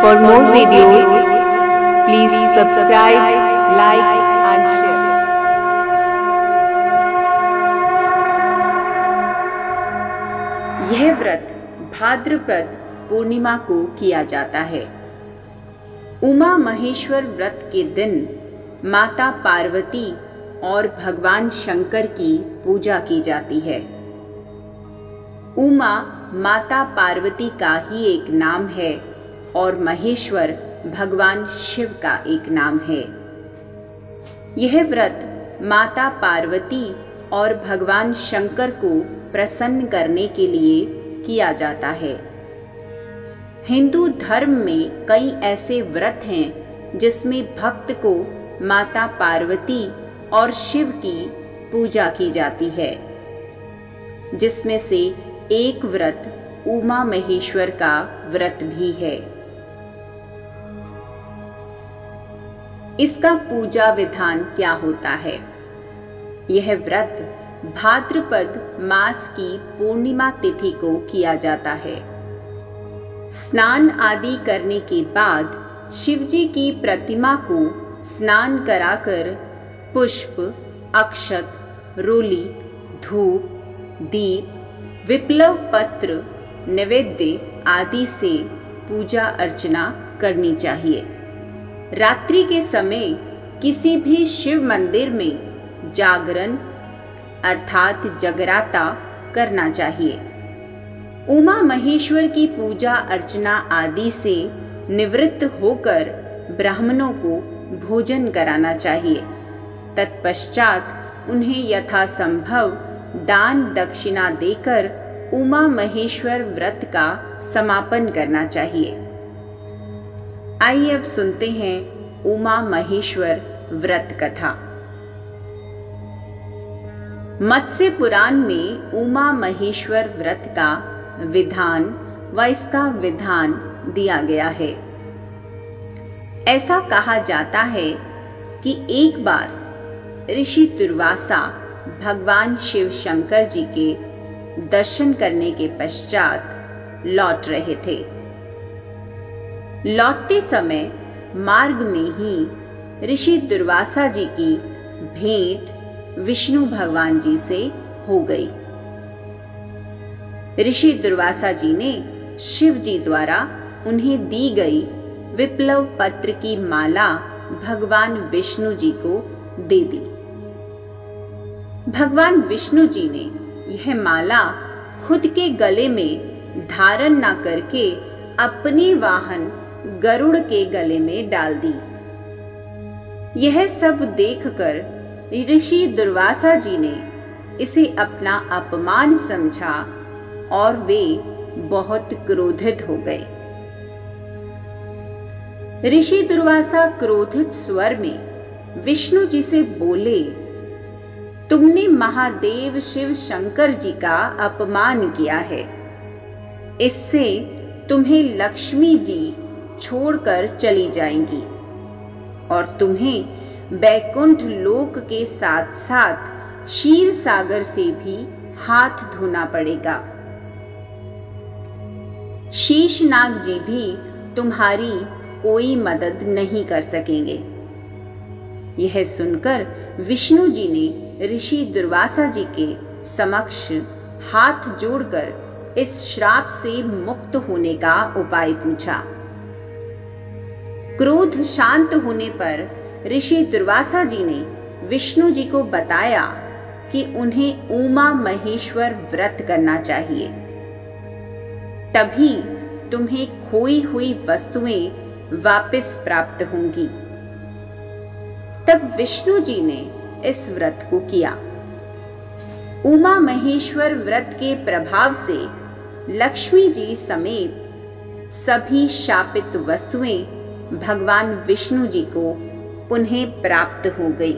For more videos, please subscribe, like and share. यह व्रत भाद्रपद पूर्णिमा को किया जाता है। उमा महेश्वर व्रत के दिन माता पार्वती और भगवान शंकर की पूजा की जाती है। उमा माता पार्वती का ही एक नाम है। और महेश्वर भगवान शिव का एक नाम है। यह व्रत माता पार्वती और भगवान शंकर को प्रसन्न करने के लिए किया जाता है। हिंदू धर्म में कई ऐसे व्रत हैं, जिसमें भक्त को माता पार्वती और शिव की पूजा की जाती है। जिसमें से एक व्रत उमा महेश्वर का व्रत भी है। इसका पूजा विधान क्या होता है? यह व्रत भाद्रपद मास की पूर्णिमा तिथि को किया जाता है। स्नान आदि करने के बाद शिवजी की प्रतिमा को स्नान कराकर पुष्प, अक्षत, रोली, धूप, दीप, विप्लव पत्र, नैवेद्य आदि से पूजा अर्चना करनी चाहिए। रात्रि के समय किसी भी शिव मंदिर में जागरण अर्थात जगराता करना चाहिए। उमा महेश्वर की पूजा अर्चना आदि से निवृत्त होकर ब्राह्मणों को भोजन कराना चाहिए। तत्पश्चात उन्हें यथासंभव दान दक्षिणा देकर उमा महेश्वर व्रत का समापन करना चाहिए। आइए अब सुनते हैं उमा महेश्वर व्रत कथा। मत्स्य पुराण में उमा महेश्वर व्रत का विधान व इसका विधान दिया गया है। ऐसा कहा जाता है कि एक बार ऋषि दुर्वासा भगवान शिव शंकर जी के दर्शन करने के पश्चात लौट रहे थे। लौटते समय मार्ग में ही ऋषि दुर्वासा जी की भेंट विष्णु भगवान जी से हो गई। ऋषि दुर्वासा जी ने शिव जी द्वारा उन्हें दी गई विप्लव पत्र की माला भगवान विष्णु जी को दे दी। भगवान विष्णु जी ने यह माला खुद के गले में धारण न करके अपने वाहन गरुड़ के गले में डाल दी। यह सब देखकर ऋषि दुर्वासा जी ने इसे अपना अपमान समझा और वे बहुत क्रोधित हो गए। ऋषि दुर्वासा क्रोधित स्वर में विष्णु जी से बोले, तुमने महादेव शिव शंकर जी का अपमान किया है। इससे तुम्हें लक्ष्मी जी छोड़कर चली जाएँगी और तुम्हें बैकुंठ लोक के साथ साथ क्षीर सागर से भी हाथ धोना पड़ेगा। शीशनाग जी भी तुम्हारी कोई मदद नहीं कर सकेंगे। यह सुनकर विष्णु जी ने ऋषि दुर्वासा जी के समक्ष हाथ जोड़कर इस श्राप से मुक्त होने का उपाय पूछा। क्रोध शांत होने पर ऋषि दुर्वासा जी ने विष्णु जी को बताया कि उन्हें उमा महेश्वर व्रत करना चाहिए। तभी तुम्हें खोई हुई वस्तुएँ वापस प्राप्त होंगी। तब विष्णु जी ने इस व्रत को किया। उमा महेश्वर व्रत के प्रभाव से लक्ष्मी जी समेत सभी शापित वस्तुएँ भगवान विष्णु जी को पुनः प्राप्त हो गई।